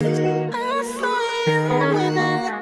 I saw you when I